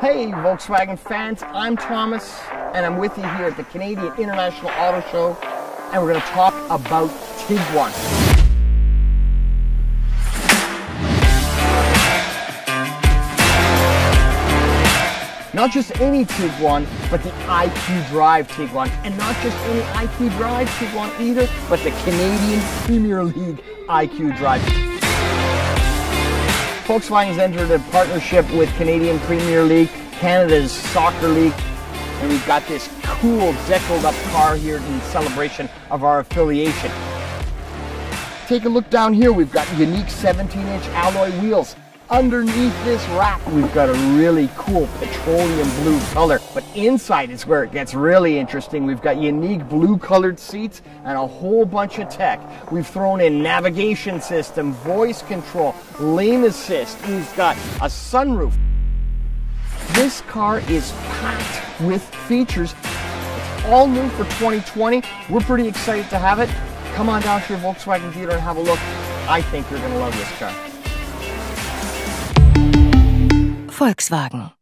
Hey, Volkswagen fans, I'm Thomas, and I'm with you here at the Canadian International Auto Show, and we're going to talk about Tiguan. Not just any Tiguan, but the IQ Drive Tiguan. And not just any IQ Drive Tiguan either, but the Canadian Premier League IQ Drive. Volkswagen's entered a partnership with Canadian Premier League, Canada's soccer league, and we've got this cool deckled up car here in celebration of our affiliation. Take a look down here, we've got unique 17 inch alloy wheels. Underneath this rack, we've got a really cool petroleum blue color. But inside is where it gets really interesting. We've got unique blue colored seats and a whole bunch of tech. We've thrown in navigation system, voice control, lane assist. We've got a sunroof. This car is packed with features. It's all new for 2020. We're pretty excited to have it. Come on down to your Volkswagen dealer and have a look. I think you're going to love this car. Volkswagen.